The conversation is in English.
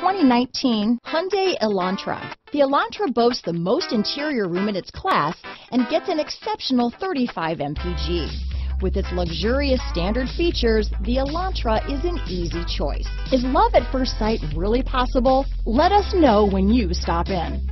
2019 Hyundai Elantra. The Elantra boasts the most interior room in its class and gets an exceptional 35 mpg. With its luxurious standard features, the Elantra is an easy choice. Is love at first sight really possible? Let us know when you stop in.